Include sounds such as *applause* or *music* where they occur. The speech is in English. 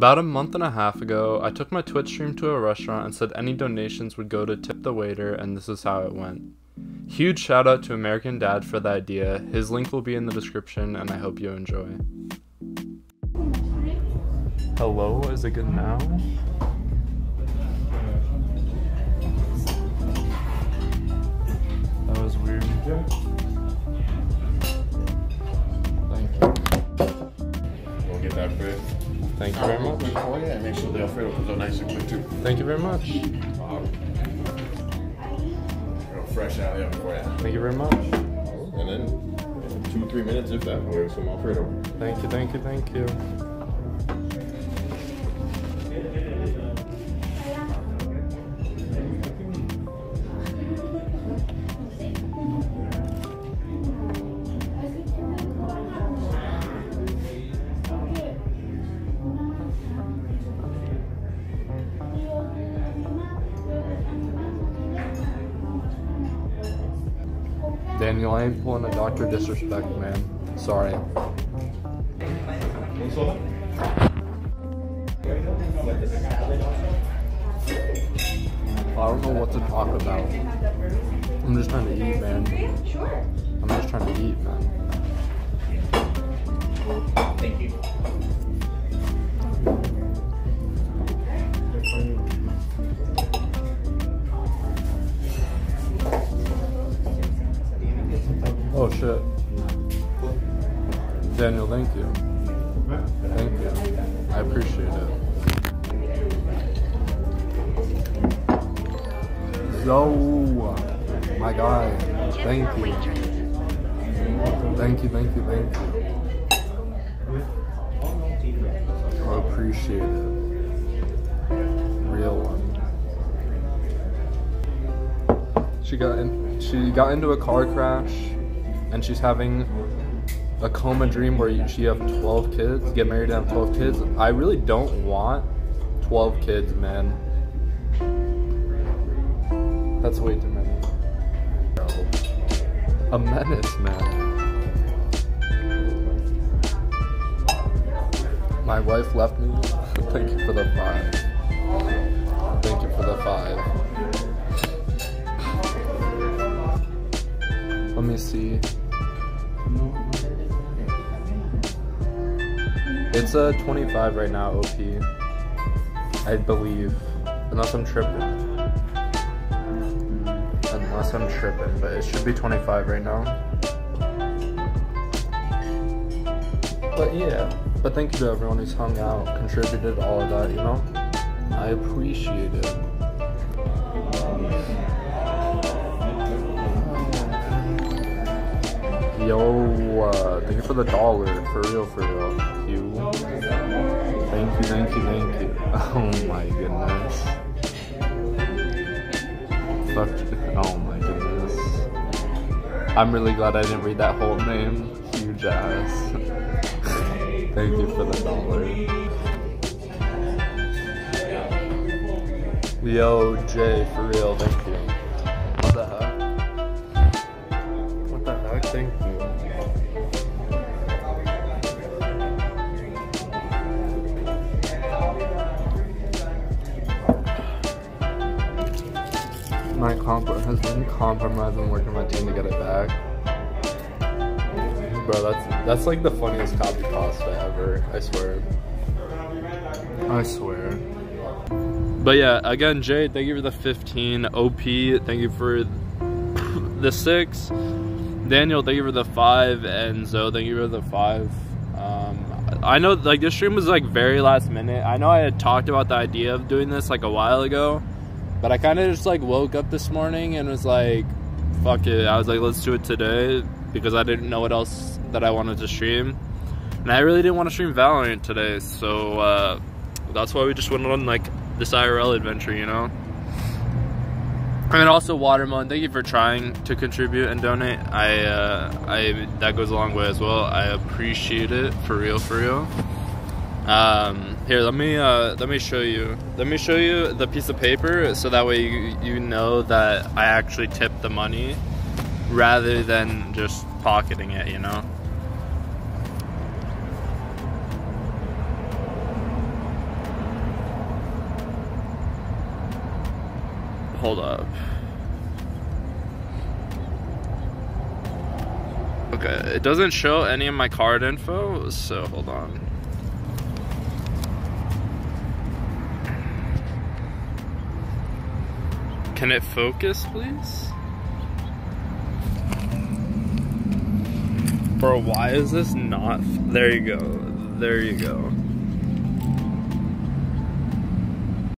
About a month and a half ago, I took my Twitch stream to a restaurant and said any donations would go to tip the waiter, and this is how it went. Huge shout out to American Dad for the idea. His link will be in the description, and I hope you enjoy. Hello, is it good now? Thank you very much. Oh yeah, make sure the Alfredo comes out nice and quick too. Thank you very much. Real fresh out here for you. Thank you very much. And then two, three minutes if that, we'll have some Alfredo. Thank you, thank you, thank you. Daniel, I ain't pulling a Dr. Disrespect, man. Sorry. I don't know what to talk about. I'm just trying to eat, man. I'm just trying to eat, man. Oh shit. Daniel, thank you. Thank you. I appreciate it. Zo, my guy. Thank you. Thank you, thank you, thank you. I appreciate it. Real one. She got in. She got into a car crash, and she's having a coma dream where she have 12 kids, get married and have 12 kids. I really don't want 12 kids, man. That's way too many. A menace, man. My wife left me. *laughs* Thank you for the five. Thank you for the five. Let me see. It's a 25 right now, OP. I believe. Unless I'm tripping. Unless I'm tripping, but it should be 25 right now. But yeah. But thank you to everyone who's hung out, contributed all of that, you know? I appreciate it. Yo, uh, thank you for the dollar. For real, for real. Thank you. Thank you, thank you, thank you. *laughs* Oh my goodness. Fuck. Oh my goodness. I'm really glad I didn't read that whole name. Huge ass. *laughs* thank you for the dollar. Yo, Jay, for real, thank you. What the heck? What the heck? Thank you. My comp has been compromised. I'm working my team to get it back. Bro, that's that's like the funniest copy pasta ever. I swear. I swear. But yeah, again, Jay, thank you for the 15. OP, thank you for *laughs* the six. Daniel, thank you for the five, and Zoe, thank you for the five. Um, I know, like this stream was like very last minute. I know I had talked about the idea of doing this like a while ago, but I kind of just like woke up this morning and was like, "Fuck it." I was like, "Let's do it today," because I didn't know what else that I wanted to stream, and I really didn't want to stream Valorant today, so uh, that's why we just went on like this IRL adventure, you know. And also Watermelon, thank you for trying to contribute and donate. I, uh, I that goes a long way as well. I appreciate it for real, for real. Um, here, let me uh, let me show you. Let me show you the piece of paper, so that way you, you know that I actually tipped the money, rather than just pocketing it. You know. Hold up. Okay, it doesn't show any of my card info, so hold on. Can it focus, please? Bro, why is this not? There you go. There you go.